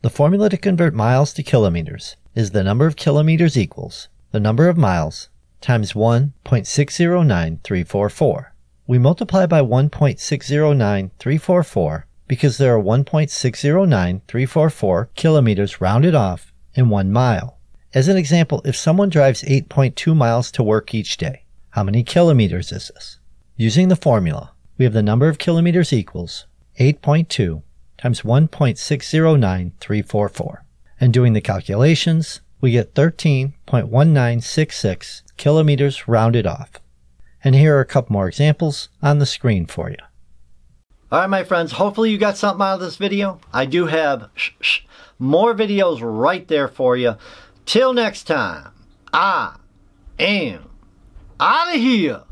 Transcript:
The formula to convert miles to kilometers is the number of kilometers equals the number of miles times 1.609344. We multiply by 1.609344 because there are 1.609344 kilometers rounded off in one mile. As an example, if someone drives 8.2 miles to work each day, how many kilometers is this? Using the formula, we have the number of kilometers equals 8.2 times 1.609344. And doing the calculations, we get 13.1966 kilometers rounded off. And here are a couple more examples on the screen for you. All right, my friends, hopefully you got something out of this video. I do have more videos right there for you. Till next time, I am out of here.